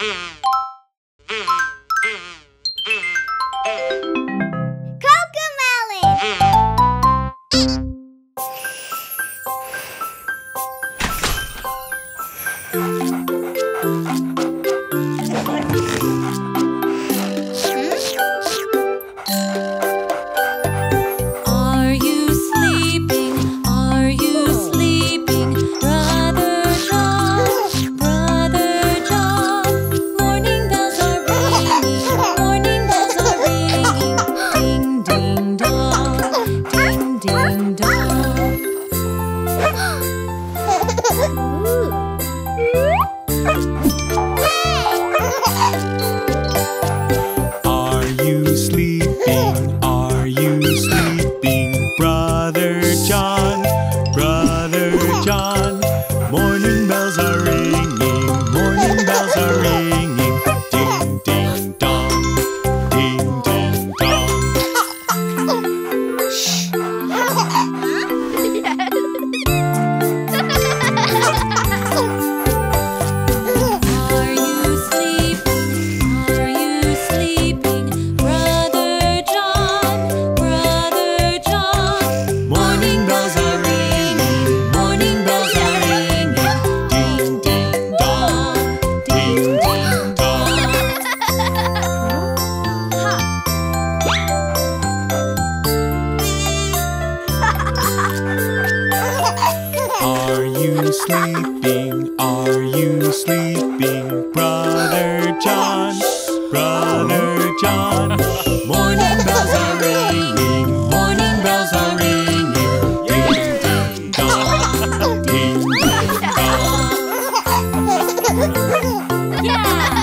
Mm-hmm. Hey! John sleeping? Are you sleeping, Brother John? Brother John. Morning bells are ringing. Morning bells are ringing. Ding ding dong. Ding ding dong. Yeah.